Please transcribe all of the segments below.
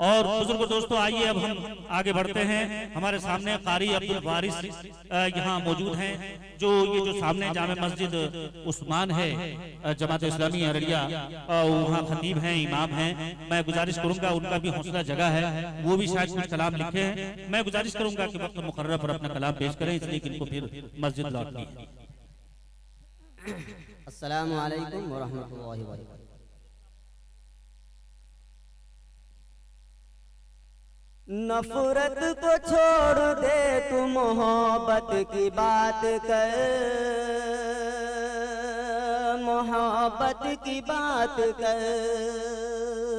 और बुज़ुर्ग, दोस्तों, आइए अब हम आगे बढ़ते हैं। हमारे सामने कारी अब्दुल वारिस यहाँ मौजूद हैं, जो ये जो सामने जामे मस्जिद उस्मान है जमात इस्लामी अररिया वहाँ खतीब हैं, इमाम हैं। मैं गुजारिश करूँगा, उनका भी हौसला जगह है, वो भी शायद कुछ कलाम लिखे हैं। मैं गुजारिश करूँगा कि वक्त मुकर्रर पर अपना कलाम पेश करें, इसलिए इनको फिर मस्जिद लौटनी है अस्सलाम वालेकुम वरहमतुल्लाहि नफरत को छोड़ दे तू मोहब्बत की बात कर। मोहब्बत की बात कर।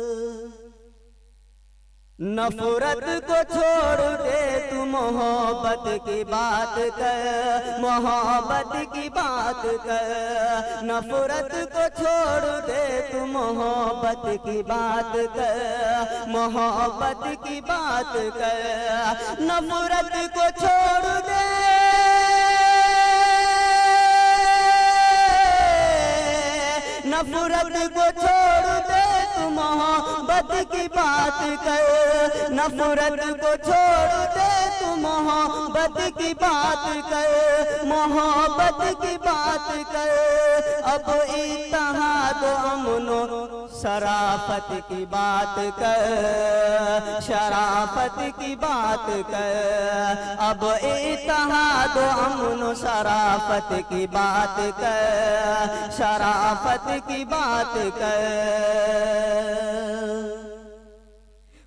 नफरत को छोड़ दे तू मोहब्बत की बात कर, मोहब्बत की बात कर। नफरत को छोड़ दे तू मोहब्बत की बात कर, मोहब्बत की बात कर। नफरत को छोड़ दे। नफरत को छोड़ दे। मोहब्बत की बात कर। नफरत को छोड़ दे तू मोहब्बत की बात कर। मोहब्बत की बात कर। अब इत्तेहाद अमनो शराफत की बात कर। शराफत की बात कर। अब इत्तेहाद अमनो शराफत की बात कर। शराफत की बात कर।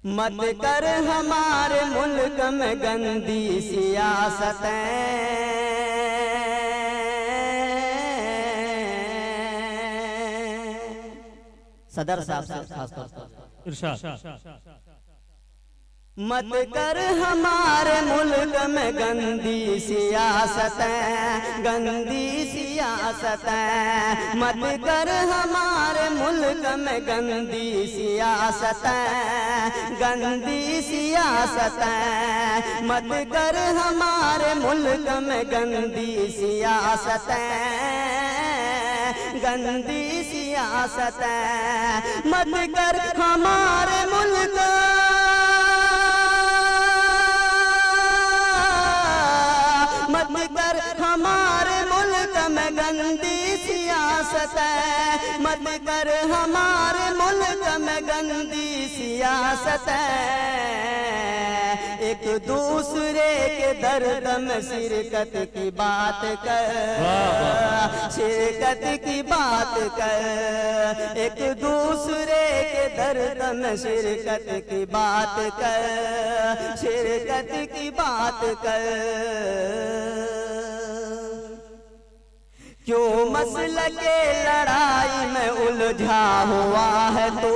मत कर हमारे मुल्क में गंदी सियासतें। सदर साहब से खास तौर पर। इरशाद। मत कर हमारे मुल्क में गंदी सियासतें गंदी सियासतें। मत कर हमारे मुल्क गंदी सियासतें गंदी सियासतें मत कर हमारे मुल्क में गंदी सियासतें गंदी सियासतें मत कर हमारे मुल्क मत कर हमारे मुल्क में गंदी सियासत मत कर हमारे मुल्क में गंदी सियासत है। एक दूसरे के दर्द में शिरकत की बात कर। शिरकत की बात कर। एक दूसरे के दर्द में शिरकत की बात कर। शिरकत की बात कर। क्यों मसल के लड़ाई में उलझा हुआ है तो?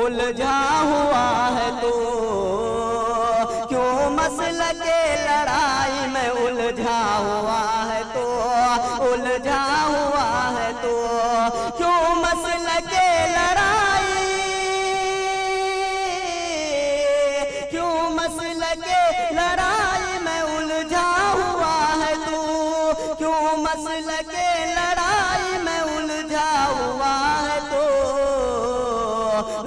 उलझा हुआ है तो? क्यों मसल के लड़ाई में उलझा हुआ है तो? उलझा हुआ मसल के लड़ाई में उलझा हुआ है तो।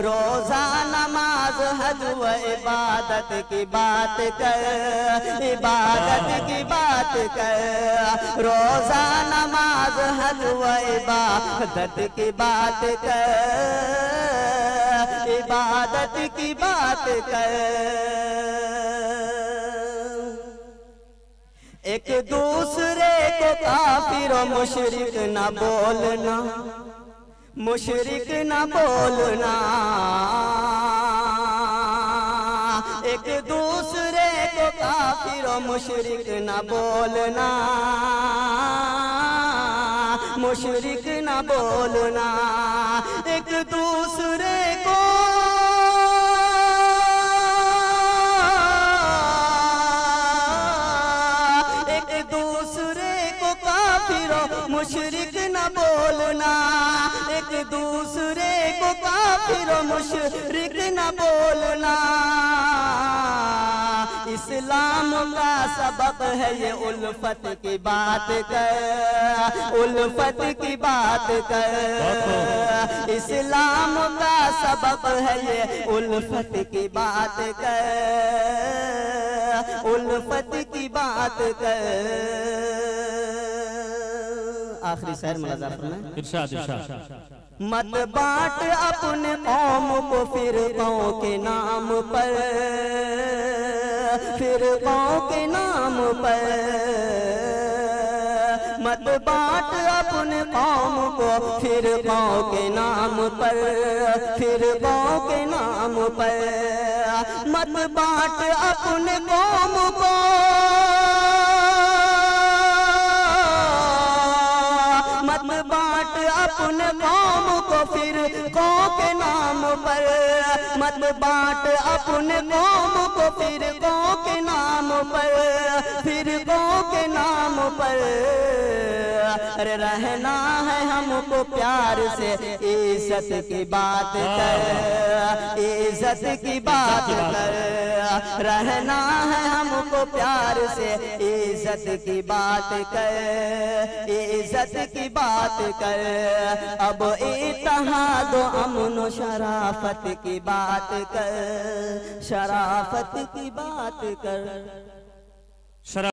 रोजा नमाज़ हज व इबादत की बात कर, इबादत की बात कर। रोजा नमाज़ हज व इबादत की बात कर, इबादत की बात कर। एक दूसरे को काफिर मुशरिक न बोलना, मुशरिक न बोलना। एक दूसरे को काफिर मुशरिक न बोलना, मुशरिक न बोलना। एक दूसरे न बोलना, एक दूसरे को काफिर मुशरिक न बोलना। इस्लाम का सबक है ये उल्फत की बात कर, उल्फत की बात कर। इस्लाम का सबक है ये उल्फत की बात कर, उल्फत की बात कर। आखिरी शहर फरमाए इरशाद इरशाद। मत बांट अपने कौम को फिर के नाम पर। फिर के नाम पर। मत बांट अपने कौम को फिर के नाम पर। फिर के नाम पर। मत बांट अपने कौम को। अपने कौम को फिर कौ के नाम पर। मत बांट अपने कौम को फिर कौ के नाम पर। फिर कौ के नाम पर। अरे रहना है हमको प्यार से। इज़्ज़त की बात कर इज़्ज़त की बात कर। रहना है हमको प्यार से। इज़्ज़त की बात कर इज़्ज़त की बात कर। अब इतहा दो अमन शराफत की बात कर शराफत की बात कर।